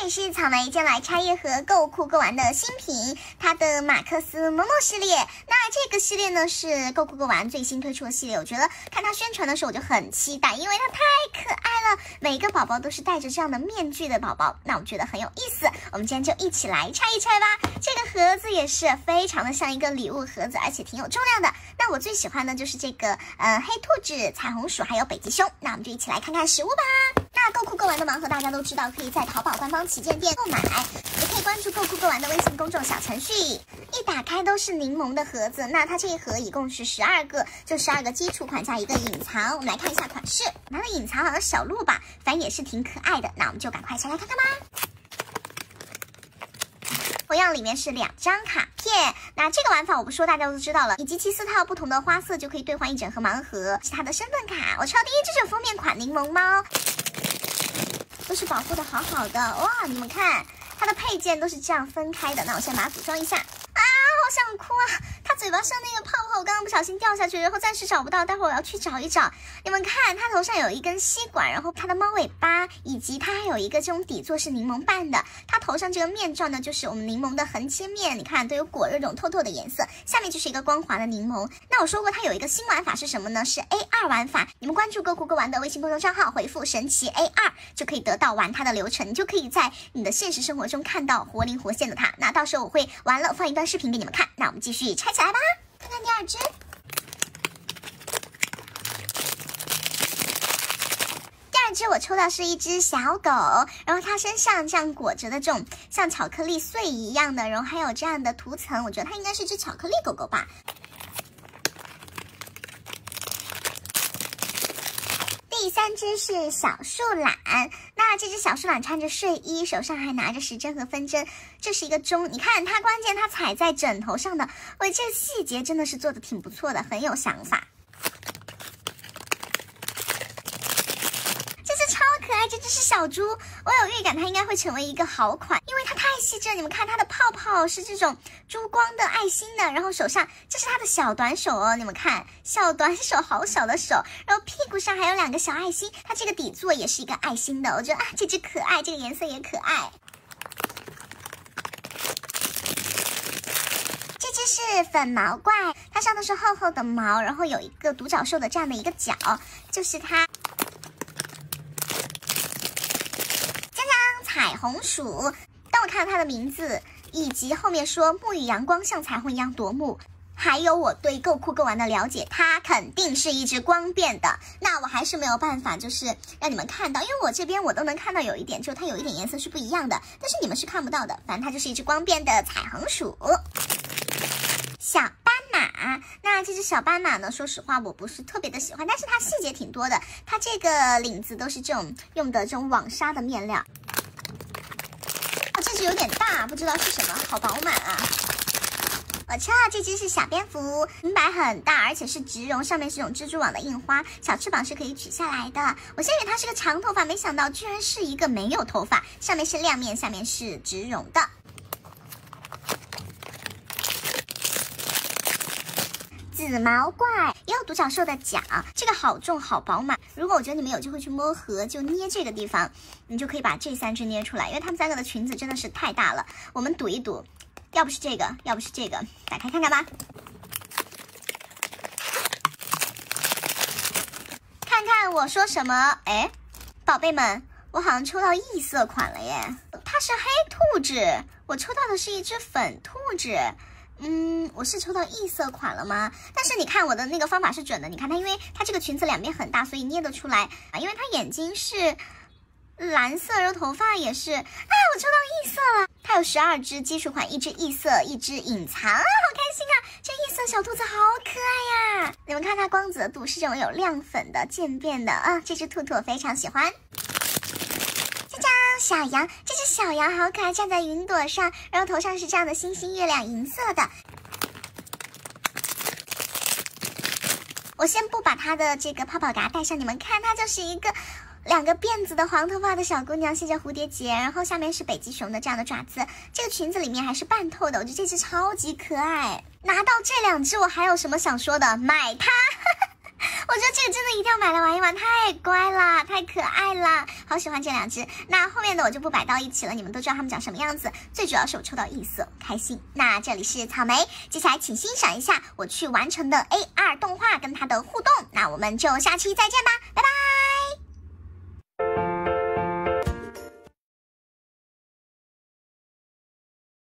这里是草莓将来拆页盒购酷购玩的新品，它的马克思某某系列。那这个系列呢是购酷购玩最新推出的系列，我觉得看它宣传的时候我就很期待，因为它太可爱了。每个宝宝都是戴着这样的面具的宝宝，那我觉得很有意思。我们今天就一起来拆一拆吧。这个盒子也是非常的像一个礼物盒子，而且挺有重量的。那我最喜欢的就是这个呃黑兔子、彩虹鼠还有北极熊。那我们就一起来看看实物吧。那购酷购玩的盲盒大家都知道，可以在淘宝官方旗舰店购买，也可以关注购酷购玩的微信公众小程序。一打开都是柠檬的盒子，那它这一盒一共是十二个，就十二个基础款加一个隐藏。我们来看一下款式，它的隐藏好像小鹿吧，反正也是挺可爱的。那我们就赶快拆开看看吧。同样里面是两张卡片，那这个玩法我不说大家都知道了，以及七四套不同的花色就可以兑换一整盒盲盒，是它的身份卡。我抽第一支就是封面款柠檬猫。都是保护的好好的哇！你们看它的配件都是这样分开的。那我先把它组装一下啊，好想哭啊！它嘴巴上那个泡泡，我刚刚不小心掉下去，然后暂时找不到，待会我要去找一找。你们看它头上有一根吸管，然后它的猫尾巴，以及它还有一个这种底座是柠檬瓣的。它头上这个面罩呢，就是我们柠檬的横切面，你看都有果肉这种透透的颜色。下面就是一个光滑的柠檬。那我说过它有一个新玩法是什么呢？是 A 二玩法。你们关注购酷购玩的微信公众账号，回复神奇 A 二就可以得到玩它的流程，你就可以在你的现实生活中看到活灵活现的它。那到时候我会完了放一段视频给你们看。那我们继续拆起来吧，第二只第二只。我抽到是一只小狗，然后它身上这样裹着的这种像巧克力碎一样的，然后还有这样的涂层，我觉得它应该是只巧克力狗狗吧。第三只是小树懒，那这只小树懒穿着睡衣，手上还拿着时针和分针，这是一个钟。你看它，关键它踩在枕头上的，喂，这细节真的是做的挺不错的，很有想法。这只超可爱，这只是小猪，我有预感它应该会成为一个好款，这只。你们看它的泡泡是这种珠光的爱心的，然后手上这是它的小短手哦，你们看小短手好小的手，然后屁股上还有两个小爱心，它这个底座也是一个爱心的，我觉得啊这只可爱，这个颜色也可爱。这只是粉毛怪，它上头是厚厚的毛，然后有一个独角兽的这样的一个角，就是它。彩虹鼠，看它的名字以及后面说沐浴阳光像彩虹一样夺目，还有我对够酷够玩的了解，它肯定是一只光变的。那我还是没有办法，就是让你们看到，因为我这边我都能看到有一点，就它有一点颜色是不一样的，但是你们是看不到的。反正它就是一只光变的彩虹鼠。小斑马，那这只小斑马呢？说实话，我不是特别的喜欢，但是它细节挺多的。它这个领子都是这种用的这种网纱的面料。有点大，不知道是什么，好饱满啊！我抽到这只是小蝙蝠，银白很大，而且是植绒，上面是种蜘蛛网的印花，小翅膀是可以取下来的。我先以为它是个长头发，没想到居然是一个没有头发，上面是亮面，下面是植绒的。紫毛怪也有独角兽的角，这个好重好饱满。如果我觉得你们有机会去摸盒，就捏这个地方，你就可以把这三只捏出来，因为它们三个的裙子真的是太大了。我们赌一赌，要不是这个，要不是这个，打开看看吧。看看我说什么？哎，宝贝们，我好像抽到异色款了耶！它是黑兔子，我抽到的是一只粉兔子。嗯，我是抽到异色款了吗？但是你看我的那个方法是准的，你看它，因为它这个裙子两边很大，所以捏得出来啊。因为它眼睛是蓝色，然后头发也是，哎，我抽到异色了。它有十二只基础款，一只异色，一只隐藏啊，好开心啊！这异色小兔子好可爱呀！你们看它光泽度是这种有亮粉的渐变的啊，这只兔兔我非常喜欢。小羊，这只小羊好可爱，站在云朵上，然后头上是这样的星星、月亮，银色的。我先不把它的这个泡泡给它戴上，你们看，它就是一个两个辫子的黄头发的小姑娘，系着蝴蝶结，然后下面是北极熊的这样的爪子，这个裙子里面还是半透的，我觉得这只超级可爱。拿到这两只，我还有什么想说的？买它！我觉得这个真的一定要买来玩一玩，太乖了，太可爱了，好喜欢这两只。那后面的我就不摆到一起了，你们都知道它们长什么样子。最主要是我抽到异色，开心。那这里是草莓，接下来请欣赏一下我去完成的 AR 动画跟它的互动。那我们就下期再见吧。拜拜